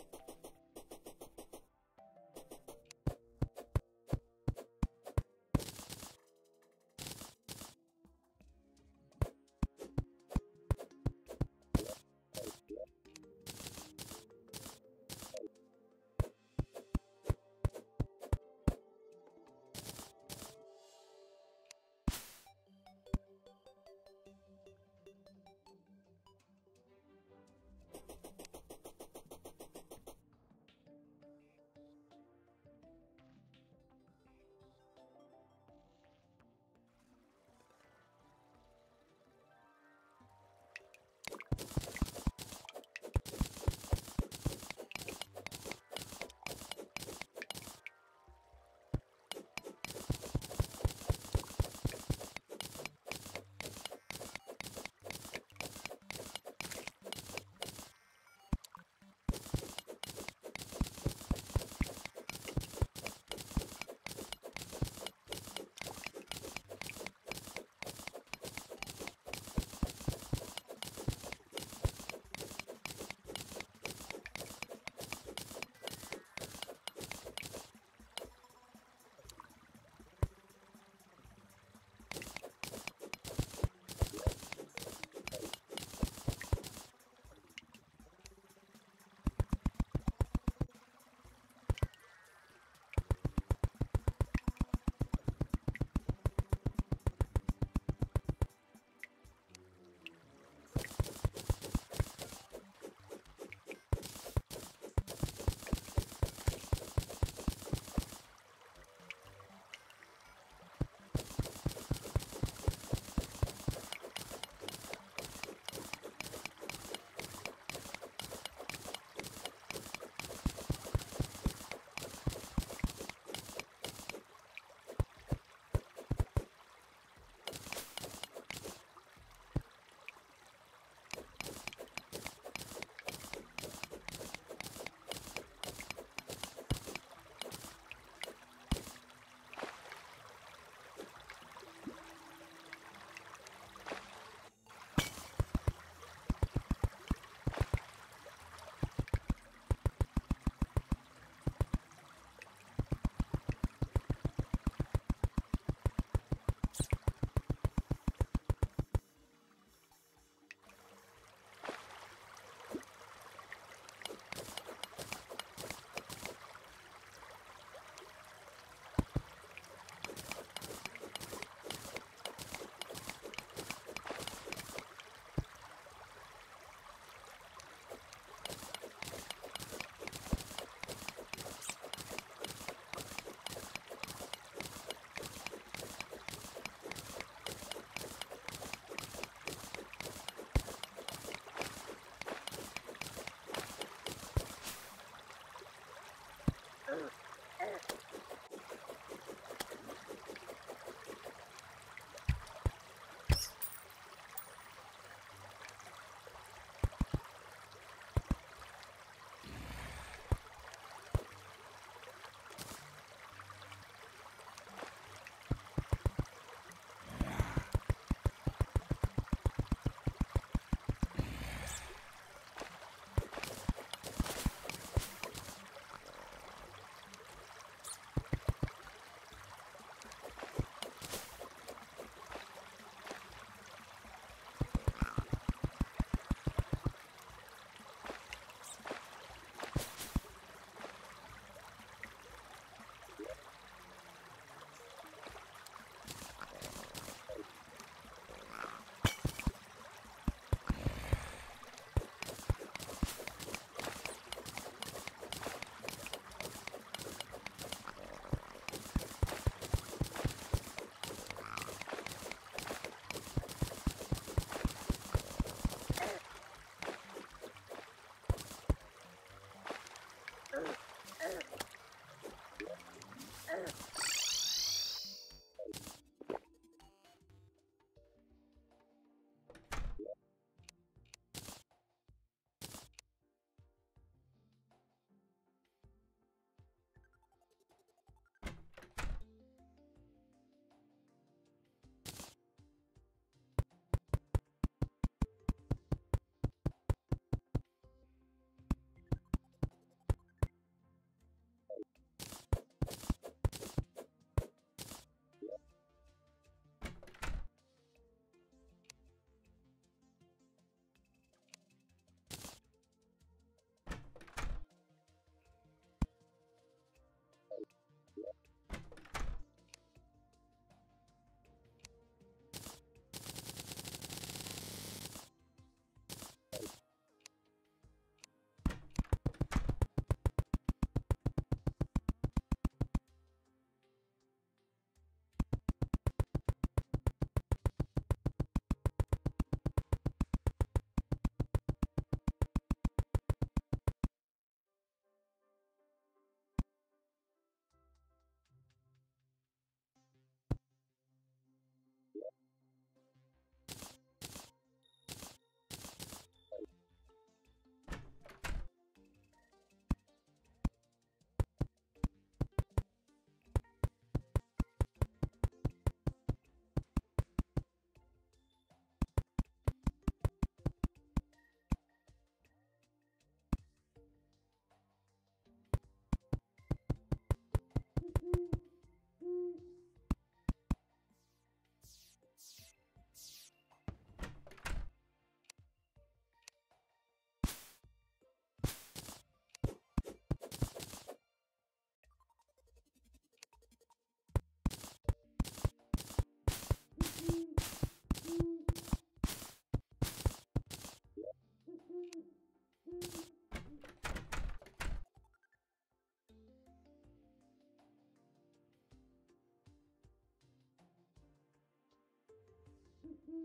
you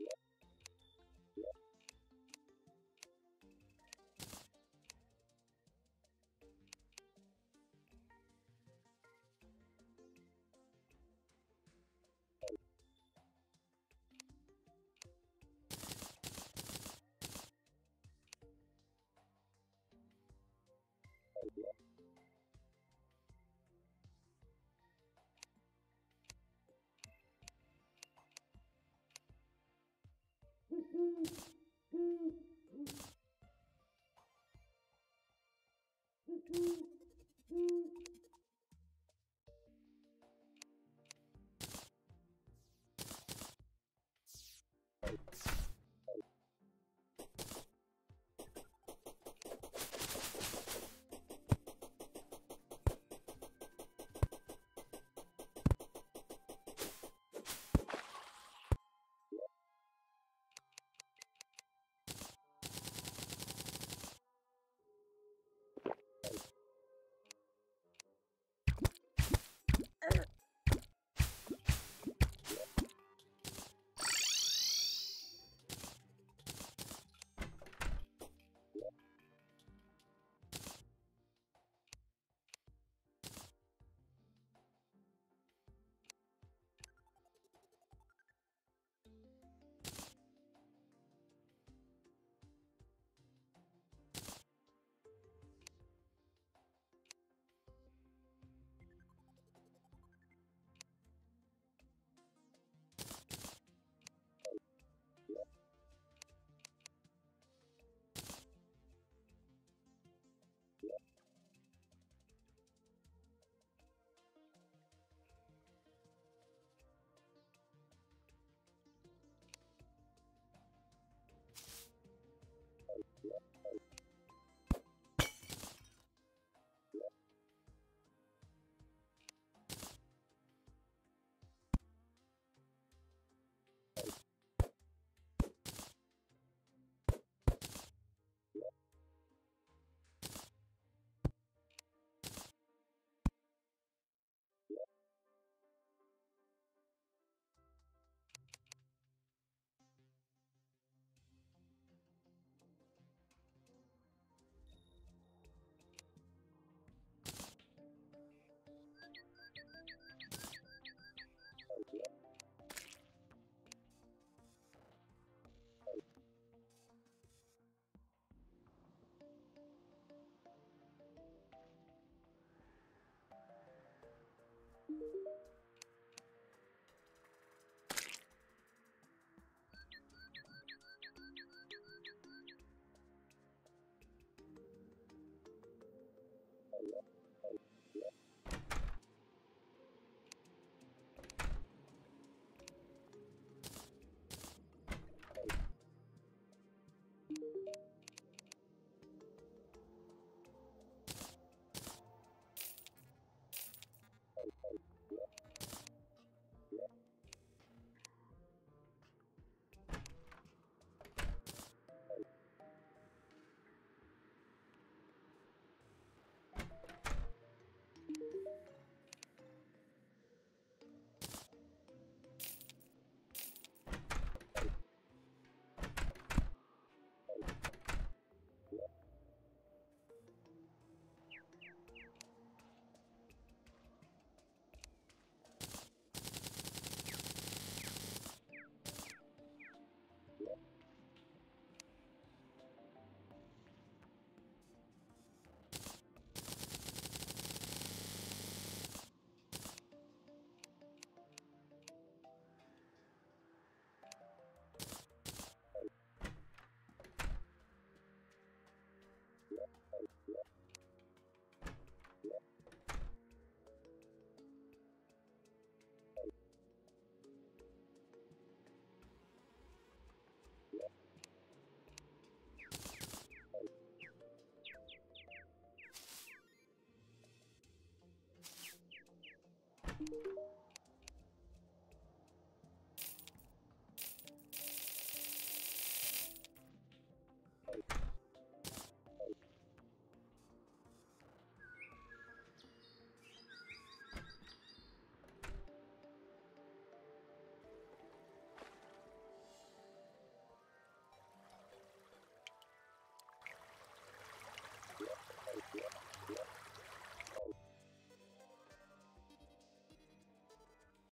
Yeah. Mm-hmm.